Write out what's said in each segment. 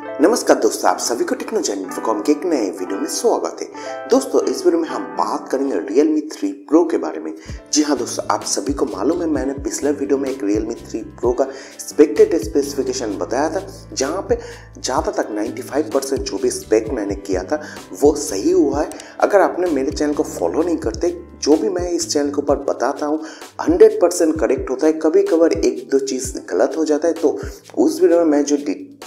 नमस्कार दोस्तों, आप सभी को टेक्नोलॉजी इन्फोकॉम के एक नए वीडियो में स्वागत है। दोस्तों, इस वीडियो में हम बात करेंगे Realme 3 Pro के बारे में। जी हाँ दोस्तों, आप सभी को मालूम है, मैंने पिछले वीडियो में एक Realme 3 Pro का एक्सपेक्टेड स्पेसिफिकेशन बताया था, जहाँ पे ज़्यादा तक 95 परसेंट जो भी स्पेक मैंने किया था, वो सही हुआ है। अगर आपने मेरे चैनल को फॉलो नहीं करते, जो भी मैं इस चैनल के ऊपर बताता हूँ हंड्रेड परसेंट करेक्ट होता है कभी कभार एक दो चीज़ गलत हो जाता है तो उस वीडियो में मैं जो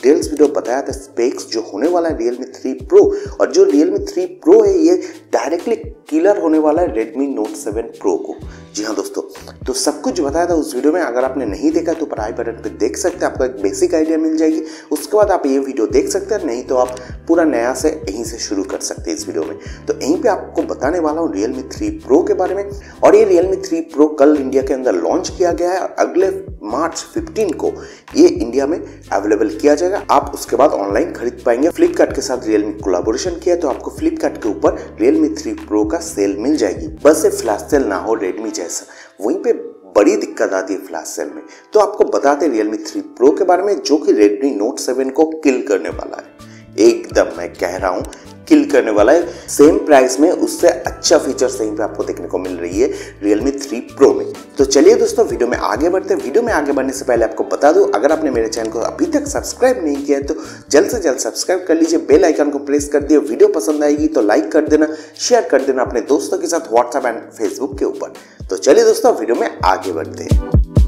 डिटेल्स वीडियो बताया था स्पेक्स जो होने वाला है रियलमी थ्री प्रो और जो रियलमी थ्री प्रो है, ये डायरेक्टली किलर होने वाला है Redmi Note 7 Pro को। जी हाँ दोस्तों तो सब कुछ बताया था उस वीडियो में, अगर आपने नहीं देखा तो पढ़ाई बटन पे देख सकते हैं, आपको एक बेसिक आइडिया मिल जाएगी। उसके बाद आप ये वीडियो देख सकते हैं, नहीं तो आप पूरा नया से यहीं से शुरू कर सकते हैं इस वीडियो में। तो यहीं पे आपको बताने वाला हूँ Realme 3 Pro के बारे में। और ये Realme 3 Pro कल इंडिया के अंदर लॉन्च किया गया है, अगले मार्च 15 को ये इंडिया में अवेलेबल किया जाएगा। आप उसके बाद ऑनलाइन खरीद पाएँगे। फ्लिपकार्ट के साथ रियलमी कोलाबोरेशन किया तो आपको फ्लिपकार्ट के ऊपर रियलमी 3 Pro का सेल मिल जाएगी। बस ये फ्लैश सेल ना हो Redmi जैसा। वहीं पे बड़ी दिक्कत आती है फ्लैश सेल में। तो आपको बताते Realme 3 Pro के बारे में, जो कि Redmi Note 7 को किल करने वाला है। एकदम मैं कह रहा हूँ किल करने वाला है। सेम प्राइस में उससे अच्छा फीचर सही पे आपको देखने को मिल रही है Realme 3 Pro में। तो चलिए दोस्तों वीडियो में आगे बढ़ते हैं। वीडियो में आगे बढ़ने से पहले आपको बता दूँ, अगर आपने मेरे चैनल को अभी तक सब्सक्राइब नहीं किया है तो जल्द से जल्द सब्सक्राइब कर लीजिए। बेल आइकन को प्रेस कर दिए। वीडियो पसंद आएगी तो लाइक कर देना शेयर कर देना अपने दोस्तों के साथ व्हाट्सएप एंड फेसबुक के ऊपर। तो चलिए दोस्तों वीडियो में आगे बढ़ते हैं।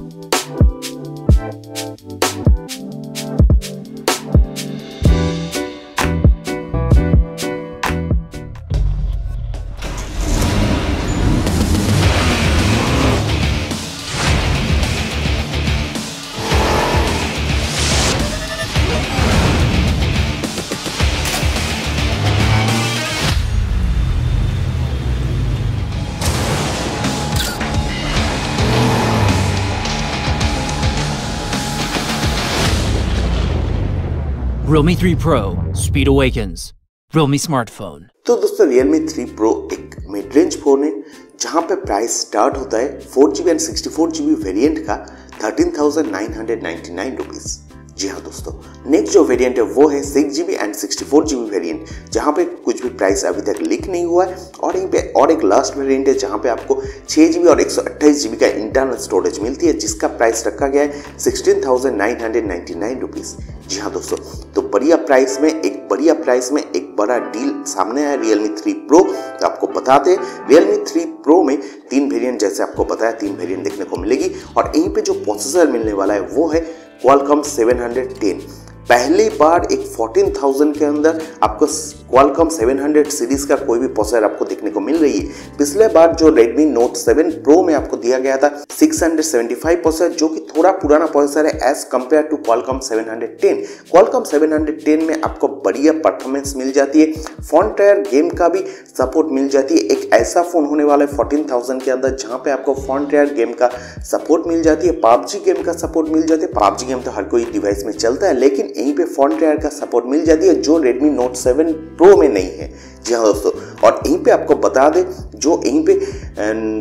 Realme 3 Pro, Speed Awakens. Realme smartphone. तो दोस्तों Realme 3 Pro एक मिड रेंज फ़ोन है जहाँ पे प्राइस स्टार्ट होता है four G B and sixty four G B variant का thirteen thousand nine hundred ninety nine rupees जी हाँ दोस्तों नेक्स्ट जो वेरिएंट है, वो है six G B and sixty four G B variant जहाँ पे कुछ भी प्राइस अभी तक लीक नहीं हुआ है और यहीं पे और एक लास्ट वेरिएंट है, जहाँ पे आपको छः जी बी और एक सौ अट्ठाईस जी बी का इंटरनल स्टोरेज मिलती है, जिसका प्राइस रखा गया है sixteen thousand nine hundred ninety nine rupees जी हाँ दोस्तों तो बढ़िया प्राइस में, एक बढ़िया प्राइस में एक बड़ा डील सामने आया रियलमी थ्री प्रो तो आपको बताते हैं। रियलमी थ्री प्रो में तीन वेरिएंट जैसे आपको बताया, तीन वेरिएंट देखने को मिलेगी और यहीं पे जो प्रोसेसर मिलने वाला है, वो है क्वालकॉम 710 पहली बार एक 14,000 के अंदर आपको क्वालकॉम 700 सीरीज़ का कोई भी प्रोसेसर आपको देखने को मिल रही है। पिछले बार जो Redmi Note 7 Pro में आपको दिया गया था 675 प्रोसेसर जो कि थोड़ा पुराना प्रोसेसर है as compare to Qualcomm 710 Qualcomm 710 में आपको बढ़िया परफॉर्मेंस मिल जाती है। फ़ोन टायर गेम का भी सपोर्ट मिल जाती है। एक ऐसा फ़ोन होने वाला है 14,000 के अंदर जहाँ पे आपको फ्रंट टायर गेम का सपोर्ट मिल जाती है। पबजी गेम का सपोर्ट मिल जाती है। पबजी गेम तो हर कोई डिवाइस में चलता है लेकिन यहीं पे फ़ोन टायर का सपोर्ट मिल जाती है जो रेडमी नोट 7 Pro में नहीं है। जी हाँ दोस्तों, और यहीं पे आपको बता दें, जो यहीं पे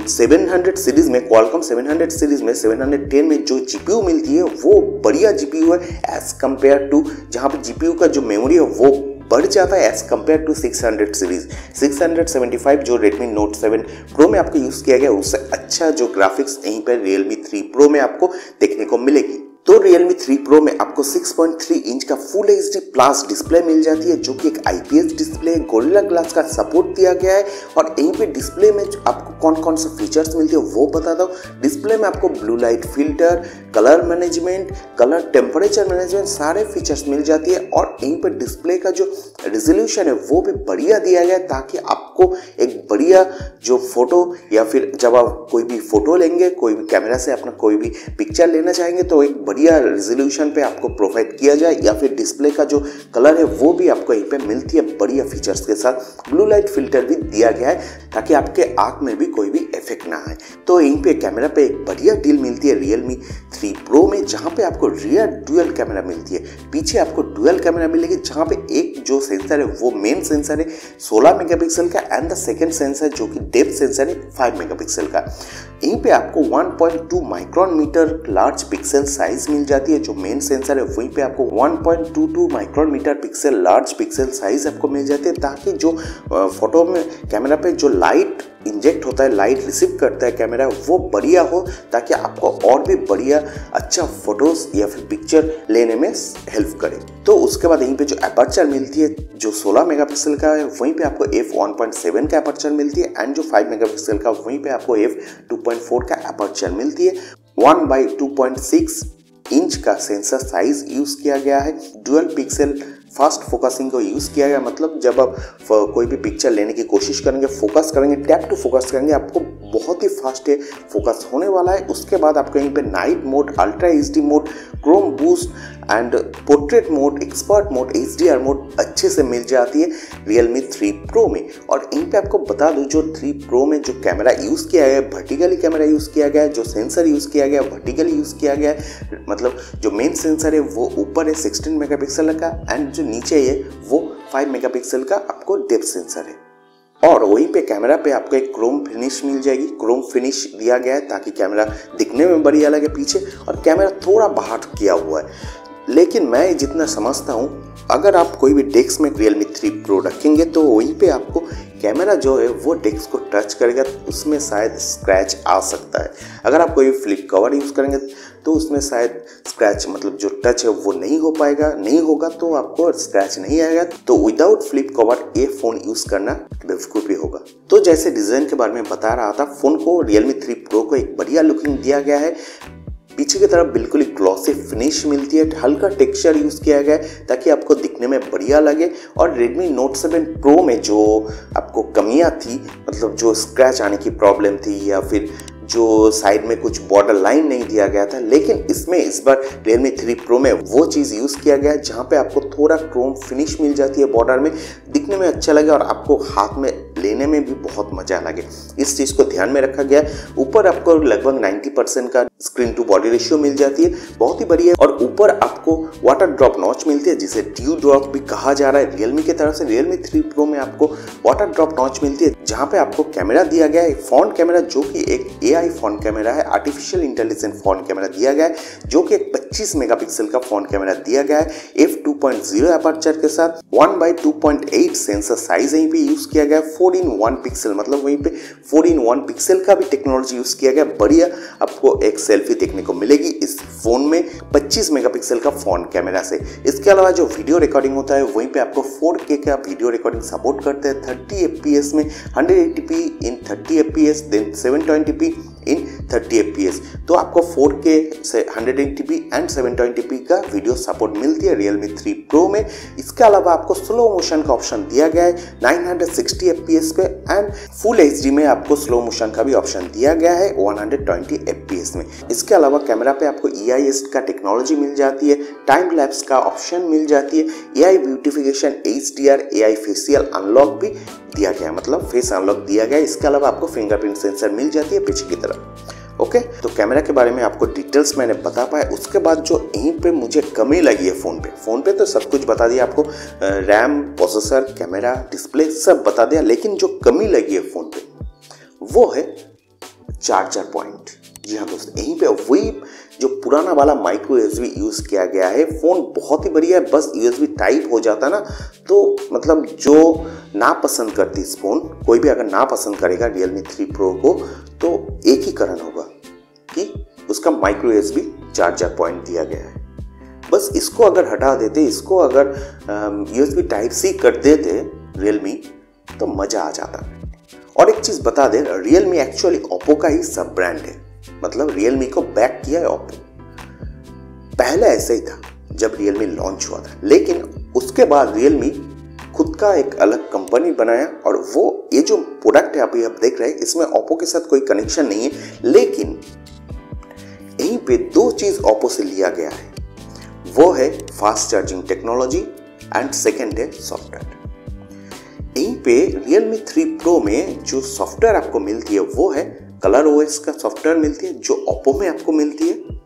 700 सीरीज़ में, Qualcomm 700 सीरीज़ में 710 में जो जीपीयू मिलती है, वो बढ़िया जीपीयू है एज कंपेयर टू जहाँ पे जीपीयू का जो मेमोरी है, वो बढ़ जाता है एज कंपेयर टू 600 सीरीज़ 675 जो Redmi Note 7 Pro में आपको यूज़ किया गया, उससे अच्छा जो ग्राफिक्स यहीं पर Realme 3 Pro में आपको देखने को मिलेगी। तो Realme 3 Pro में आपको 6.3 इंच का full H D plus display मिल जाती है, जो कि एक IPS डिस्प्ले गोरिल्ला ग्लास का सपोर्ट दिया गया है। और यहीं पे डिस्प्ले में आपको कौन कौन से फीचर्स मिलते हैं, वो बता दो। डिस्प्ले में आपको blue light filter colour management colour temperature management सारे फीचर्स मिल जाती है। और यहीं पर डिस्प्ले का जो रेजोल्यूशन है, वो भी बढ़िया दिया गया है, ताकि आपको एक बढ़िया जो फ़ोटो या फिर जब आप कोई भी फ़ोटो लेंगे, कोई भी कैमरा से अपना कोई भी पिक्चर लेना चाहेंगे तो एक बढ़िया रेजोल्यूशन पे आपको प्रोवाइड किया जाए या फिर डिस्प्ले का जो कलर है, वो भी आपको यहीं पे मिलती है बढ़िया फीचर्स के साथ। ब्लू लाइट फ़िल्टर भी दिया गया है ताकि आपके आँख में भी कोई भी इफ़ेक्ट ना आए। तो यहीं पे कैमरा पे एक बढ़िया डील मिलती है रियलमी थ्री प्रो में, जहाँ पे आपको रियर डुअल कैमरा मिलती है। पीछे आपको डुअल कैमरा मिलेगी, जहाँ पे एक जो सेंसर है, वो मेन सेंसर है 16 मेगापिक्सल का एंड द सेकेंड सेंसर जो कि डेप्थ सेंसर है 5 मेगापिक्सल का। यहीं पे आपको 1.2 micron metre large pixel size size मिल जाती है, जो मेन सेंसर है, वहीं पे आपको 1.22 micron metre pixel large pixel size आपको मिल जाती है, ताकि जो फ़ोटो में कैमरा पे जो लाइट इंजेक्ट होता है लाइट रिसीव करता है कैमरा वो बढ़िया हो, ताकि आपको और भी बढ़िया अच्छा फ़ोटोज़ या फिर पिक्चर लेने में हेल्प करे। तो उसके बाद यहीं पे जो अपर्चर मिलती है, जो 16 मेगापिक्सल का है, वहीं पे आपको एफ़ 1.7 का अपर्चर मिलती है एंड जो 5 मेगापिक्सल का, वहीं पे आपको एफ़ 2.4 का अपर्चर मिलती है। 1 बाई टू इंच का सेंसर साइज़ यूज़ किया गया है। डुअल पिक्सल फास्ट फोकसिंग को यूज़ किया गया। मतलब जब आप कोई भी पिक्चर लेने की कोशिश करेंगे फोकस करेंगे टैप टू फोकस करेंगे, आपको बहुत ही फास्ट है फोकस होने वाला है। उसके बाद आपको यहीं पे night mode ultra H mode chroma boost and portrait mode expert mode H mode अच्छे से मिल जाती है Realme 3 Pro में। और यहीं पे आपको बता दूँ, जो थ्री प्रो में जो कैमरा यूज़ किया गया है वर्टिकली कैमरा यूज़ किया गया है, जो सेंसर यूज़ किया गया वर्टिकली यूज़ किया गया है। मतलब जो मेन सेंसर है, वो ऊपर है 16 मेगापिक्सल का। एंड जो नीचे है वो 5 मेगापिक्सल का आपको डेप्थ सेंसर है। और वहीं पे कैमरा पे आपको एक क्रोम फिनिश मिल जाएगी। क्रोम फिनिश दिया गया है ताकि कैमरा दिखने में बढ़िया लगे पीछे और कैमरा थोड़ा बाहर किया हुआ है। लेकिन मैं जितना समझता हूँ, अगर आप कोई भी डेस्क में रियलमी थ्री प्रो रखेंगे तो वहीं पे आपको कैमरा जो है, वो डेस्क को टच करेगा तो उसमें शायद स्क्रैच आ सकता है। अगर आप कोई फ्लिप कवर यूज़ करेंगे तो उसमें शायद स्क्रैच मतलब जो टच है, वो नहीं हो पाएगा। नहीं होगा तो आपको स्क्रैच नहीं आएगा। तो विदाउट फ्लिप कवर ये फ़ोन यूज़ करना बेवकूफ़ी होगा। तो जैसे डिज़ाइन के बारे में बता रहा था फ़ोन को रियलमी थ्री प्रो को एक बढ़िया लुकिंग दिया गया है। पीछे की तरफ़ बिल्कुल ही ग्लॉसी फिनिश मिलती है। हल्का टेक्सचर यूज़ किया गया है ताकि आपको दिखने में बढ़िया लगे। और Redmi Note 7 Pro में जो आपको कमियाँ थी मतलब जो स्क्रैच आने की प्रॉब्लम थी या फिर जो साइड में कुछ बॉर्डर लाइन नहीं दिया गया था, लेकिन इसमें इस बार Realme 3 Pro में वो चीज़ यूज़ किया गया है जहाँ पे आपको थोड़ा क्रोम फिनिश मिल जाती है बॉर्डर में। दिखने में अच्छा लगे और आपको हाथ में लेने में भी बहुत मज़ा लगे। इस चीज़ को ध्यान में रखा गया। ऊपर आपको लगभग 90 परसेंट का स्क्रीन टू बॉडी रेशियो मिल जाती है। बहुत ही बढ़िया। और ऊपर आपको वाटर ड्रॉप नॉच मिलती है, जिसे ड्यू ड्रॉप भी कहा जा रहा है। रियलमी की तरफ़ से रियलमी थ्री प्रो में आपको वाटर ड्रॉप नॉच मिलती है, जहाँ पे आपको कैमरा दिया गया है, फ़ोन कैमरा, जो कि एक ए आई फ़ोन कैमरा है आर्टिफिशियल इंटेलिजेंट फ़ोन कैमरा दिया गया है, जो कि एक 25 मेगापिक्सल का फ़ोन कैमरा दिया गया है। एफ़ टू पॉइंट के साथ one by two point eight sensor size यहीं पे यूज़ किया गया है फोर इन वन पिक्सल मतलब वहीं पे फोर इन वन पिक्सल का भी टेक्नोलॉजी यूज़ किया गया। बढ़िया, आपको एक सेल्फी देखने को मिलेगी इस फ़ोन में 25 मेगापिक्सल का फ़ोन कैमरा से। इसके अलावा जो वीडियो रिकॉर्डिंग होता है, वहीं पे आपको 4K का वीडियो रिकॉर्डिंग सपोर्ट करते हैं। 30 एफ़ में 180p in 30 F then 720p in 30 F तो आपको 4K से 180p एंड 720p का वीडियो सपोर्ट मिलती है Realme 3 Pro में। इसके अलावा आपको स्लो मोशन का ऑप्शन दिया गया है 960 एफ़ पे एंड फुल एचडी में आपको स्लो मोशन का भी ऑप्शन दिया गया है 120 एफ़ में। इसके अलावा कैमरा पे आपको ई e का टेक्नोलॉजी मिल जाती है टाइम लैप्स का ऑप्शन मिल जाती है A I beautification H D R A I facial unlock भी दिया गया मतलब फेस अनलॉक दिया गया इसके अलावा आपको फिंगरप्रिंट सेंसर मिल जाती है, पीछे की तरफ़। ओके? तो कैमरा के बारे में आपको डिटेल्स मैंने बता पाया। उसके बाद जो यहीं पे मुझे कमी लगी है फ़ोन पे फ़ोन पे तो सब कुछ बता दिया आपको। रैम, प्रोसेसर, कैमरा, डिस्प्ले सब बता दिया, लेकिन जो कमी लगी है फ़ोन पे, वो है चार्जर पॉइंट। जी हाँ दोस्त, यहीं पे वही जो पुराना वाला माइक्रो यूएसबी यूज़ किया गया है फ़ोन बहुत ही बढ़िया है। बस यूएसबी टाइप हो जाता ना तो मतलब जो ना पसंद करती इस फ़ोन कोई भी अगर ना पसंद करेगा रियलमी थ्री प्रो को तो एक ही कारण होगा कि उसका माइक्रो यूएसबी चार्जर पॉइंट दिया गया है। बस इसको अगर हटा देते, इसको अगर यूएसबी टाइप सी कर देते रियलमी तो मज़ा आ जाता। और एक चीज़ बता दें रियलमी एक्चुअली ओप्पो का ही सब ब्रांड है। मतलब रियलमी को बैक किया है ओप्पो पहले ऐसे ही था, जब रियलमी लॉन्च हुआ था। लेकिन उसके बाद रियलमी खुद का एक अलग कंपनी बनाया और वो, ये जो प्रोडक्ट है अभी आप देख रहे हैं, इसमें ओप्पो के साथ कोई कनेक्शन नहीं है। लेकिन यहीं पे दो चीज़ ओप्पो से लिया गया है। वो है fast charging technology and second है सॉफ्टवेयर यहीं पे Realme 3 Pro में जो सॉफ्टवेयर आपको मिलती है, वो है कलर ओएस का सॉफ्टवेयर मिलती है, जो ओप्पो में आपको मिलती है।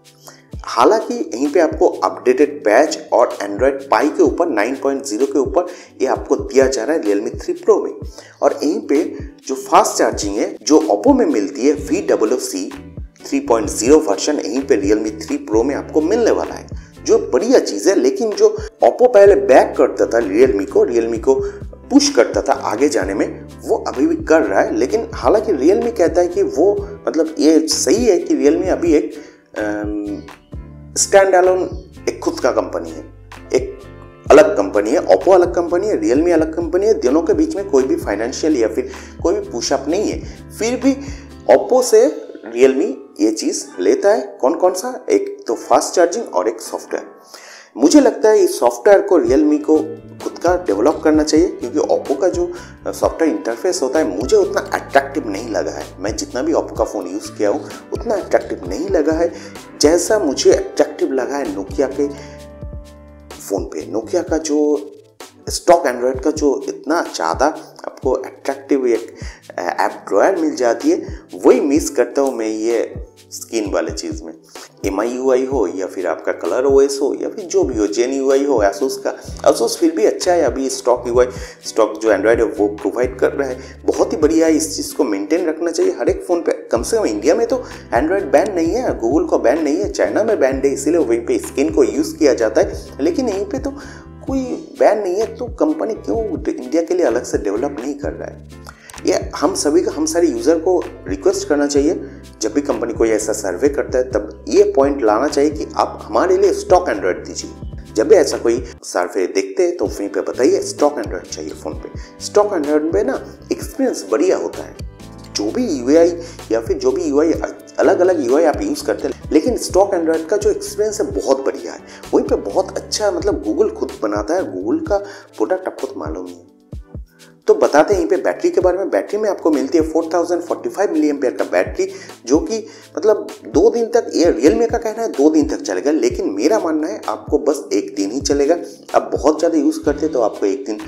हालाँकि यहीं पे आपको अपडेटेड पैच और एंड्रॉयड पाई के ऊपर 9.0 के ऊपर ये आपको दिया जा रहा है रियलमी थ्री प्रो में। और यहीं पे जो फास्ट चार्जिंग है, जो ओप्पो में मिलती है वी डब्ल्यू सी 3.0 वर्जन यहीं पे Realme 3 Pro में आपको मिलने वाला है। जो बढ़िया चीज़ है, लेकिन जो ओप्पो पहले बैक करता था रियलमी को रियलमी को पुश करता था आगे जाने में, वो अभी भी कर रहा है, लेकिन हालाँकि रियलमी कहता है कि वो मतलब ये सही है कि रियलमी अभी एक स्टैंड अलोन एक खुद का कंपनी है, एक अलग कंपनी है ओप्पो अलग कंपनी है रियलमी अलग कंपनी है, दोनों के बीच में कोई भी फाइनेंशियल या फिर कोई भी पुशअप नहीं है। फिर भी ओप्पो से रियलमी ये चीज़ लेता है कौन कौन सा? एक तो फास्ट चार्जिंग और एक सॉफ्टवेयर मुझे लगता है इस सॉफ्टवेयर को रियलमी को खुद का डेवलप करना चाहिए, क्योंकि ओप्पो का जो सॉफ्टवेयर इंटरफेस होता है, मुझे उतना अट्रैक्टिव नहीं लगा है। मैं जितना भी ओप्पो का फ़ोन यूज़ किया हूँ, उतना अट्रैक्टिव नहीं लगा है। जैसा मुझे अट्रैक्टिव लगा है नोकिया के फ़ोन पे। नोकिया का जो स्टॉक एंड्रॉयड का जो इतना ज़्यादा आपको अट्रैक्टिव एक ऐप ड्रॉयर मिल जाती है, वही मिस करता हूँ मैं ये स्किन वाले चीज़ में। एम आई यू आई हो या फिर आपका कलर ओ एस हो या फिर जो भी हो जेन यू आई हो एसोस का। एसोस फिर भी अच्छा है, अभी स्टॉक यू आई स्टॉक जो एंड्रॉयड है, वो प्रोवाइड कर रहा है। बहुत ही बढ़िया है, इस चीज़ को मेंटेन रखना चाहिए। हर एक फ़ोन पे, कम से कम इंडिया में तो एंड्रॉयड बैन नहीं है गूगल का बैन नहीं है चाइना में बैन है, इसीलिए वहीं पे स्किन को यूज़ किया जाता है। लेकिन यहीं पे तो कोई बैन नहीं है तो कंपनी क्यों इंडिया के लिए अलग से डेवलप नहीं कर रहा है? ये हम सभी का, हम सारे यूज़र को रिक्वेस्ट करना चाहिए। जब भी कंपनी कोई ऐसा सर्वे करता है, तब ये पॉइंट लाना चाहिए कि आप हमारे लिए स्टॉक एंड्रॉयड दीजिए। जब भी ऐसा कोई सर्वे देखते हैं तो वहीं पे बताइए स्टॉक एंड्रॉयड चाहिए फ़ोन पे। स्टॉक एंड्रॉयड में ना एक्सपीरियंस बढ़िया होता है। जो भी यू या फिर जो भी यू अलग अलग यू आप यूज़ करते हैं लेकिन स्टॉक एंड्रॉयड का जो एक्सपीरियंस है, बहुत बढ़िया है। वहीं पे बहुत अच्छा मतलब गूगल खुद बनाता है। गूगल का प्रोडक्ट आपको मालूम ही। तो बताते हैं, यहीं पे बैटरी के बारे में। बैटरी में आपको मिलती है 4045 थाउज़ेंड मिली का बैटरी जो कि मतलब दो दिन तक, ये रियलमी का कहना है, दो दिन तक चलेगा। लेकिन मेरा मानना है, आपको बस एक दिन ही चलेगा। आप बहुत ज़्यादा यूज़ करते तो आपको एक दिन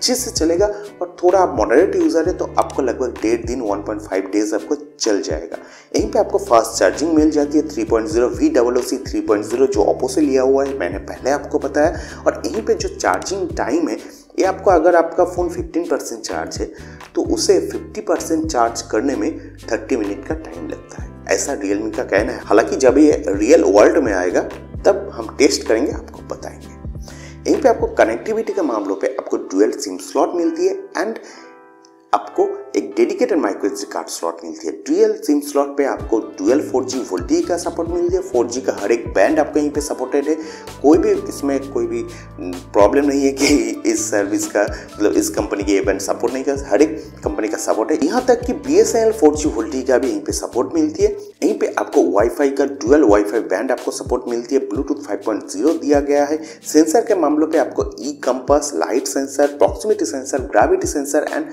अच्छे से चलेगा और थोड़ा आप मॉडरेट यूज़र है तो आपको लगभग डेढ़ दिन 1.5 डेज़ आपको चल जाएगा। यहीं पे आपको फास्ट चार्जिंग मिल जाती है 3.0 point zero V double O C three point zero जो ओप्पो से लिया हुआ है, मैंने पहले आपको बताया। और यहीं पे जो चार्जिंग टाइम है, ये आपको अगर आपका फ़ोन 15 परसेंट चार्ज है तो उसे 50 परसेंट चार्ज करने में 30 मिनट का टाइम लगता है। ऐसा रियलमी का कहना है। हालाँकि जब ये रियल वर्ल्ड में आएगा, तब हम टेस्ट करेंगे, आपको बताएँगे। यहीं पे आपको कनेक्टिविटी के मामलों पे आपको डुअल सिम स्लॉट मिलती है एंड आपको एक dedicated micro SD card slot मिलती है। डुअल सिम स्लॉट पे आपको डुअल 4G वोल्टी का सपोर्ट मिलती है 4G का हर एक बैंड आपको यहीं पे सपोर्टेड है। कोई भी इसमें कोई भी प्रॉब्लम नहीं है कि इस सर्विस का मतलब इस कंपनी की ये बैंड सपोर्ट नहीं कर, हर एक कंपनी का सपोर्ट है। यहाँ तक कि B S N L four G VoLTE का भी यहीं पे सपोर्ट मिलती है। यहीं पे आपको वाईफाई का डुअल वाईफाई बैंड आपको सपोर्ट मिलती है। ब्लूटूथ 5.0 दिया गया है। सेंसर के मामलों पे आपको E compass light sensor proximity sensor gravity sensor and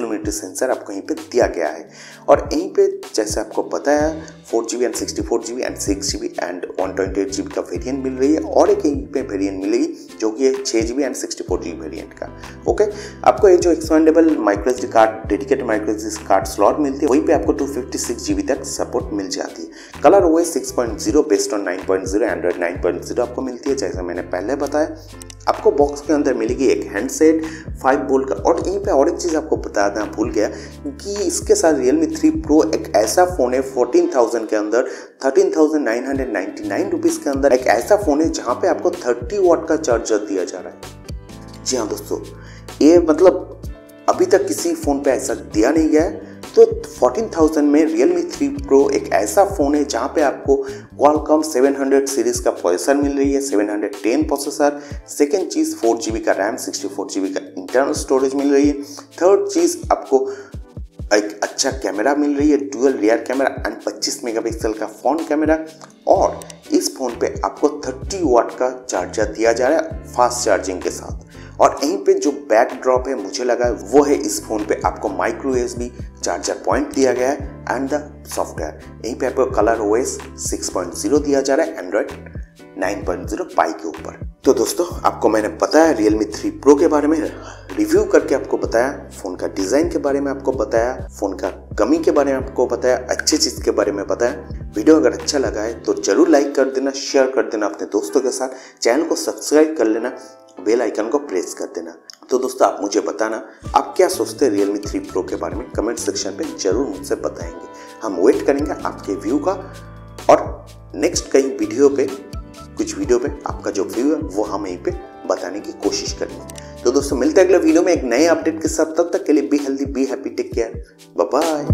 accelerometer sensor आपको यहीं पे दिया गया है। और यहीं पे जैसे आपको पता है four G and sixty four G and six G B and one twenty eight G B का वेरियंट मिल रही है और एक यहीं पे वेरियंट मिलेगी जो कि है छः G B and sixty four G B variant का। ओके आपको ये जो expandable micro S D card dedicated micro SD card slot मिलती है, वहीं पे आपको two fifty six G B तक सपोर्ट मिल जाती है। Colour O S six point zero based on nine point zero Android nine point zero आपको मिलती है, जैसे मैंने पहले बताया। आपको बॉक्स के अंदर मिलेगी एक हैंडसेट फाइव बोल्ट का और यहीं पे और एक चीज़ आपको बता देना भूल गया कि इसके साथ Realme 3 Pro एक ऐसा फ़ोन है 14,000 के अंदर 13,999 रुपीज़ के अंदर एक ऐसा फ़ोन है जहाँ पे आपको 30 वाट का चार्जर दिया जा रहा है। जी हाँ दोस्तों ये मतलब अभी तक किसी फ़ोन पे ऐसा दिया नहीं गया है। तो 14,000 में Realme 3 Pro एक ऐसा फ़ोन है जहाँ पे आपको Qualcomm 700 सीरीज़ का प्रोसेसर मिल रही है 710 प्रोसेसर सेकेंड चीज़ फोर जी का रैम सिक्सटी फोर का इंटरनल स्टोरेज मिल रही है थर्ड चीज़ आपको एक अच्छा कैमरा मिल रही है dual rear camera and 25 megapixel का फ्रंट कैमरा और इस फ़ोन पे आपको 30 वाट का चार्जर दिया जा रहा है फास्ट चार्जिंग के साथ। और यहीं पे जो बैकड्रॉप है, मुझे लगा वो है इस फ़ोन पे आपको माइक्रो एस चार्जर पॉइंट दिया गया है एंड द सॉफ्टवेयर यहीं पे आपको कलर ओ एस दिया जा रहा है एंड्रॉइड 9.0 पाई के ऊपर। तो दोस्तों, आपको मैंने बताया Realme 3 Pro के बारे में रिव्यू करके आपको बताया फ़ोन का डिज़ाइन के बारे में आपको बताया फ़ोन का कमी के बारे में आपको बताया, अच्छी चीज़ के बारे में बताया। वीडियो अगर अच्छा लगा है तो ज़रूर लाइक कर देना शेयर कर देना अपने दोस्तों के साथ। चैनल को सब्सक्राइब कर लेना बेल आइकन को प्रेस कर देना। तो दोस्तों, आप मुझे बताना, आप क्या सोचते हैं रियलमी थ्री प्रो के बारे में? कमेंट सेक्शन पे ज़रूर मुझसे बताएँगे। हम वेट करेंगे आपके व्यू का, और नेक्स्ट कहीं वीडियो पे कुछ वीडियो पे आपका जो व्यू है, वो हम यहीं पे बताने की कोशिश करेंगे। तो दोस्तों, मिलते हैं अगले वीडियो में एक नए अपडेट के साथ। तब तक के लिए be healthy be happy take care bye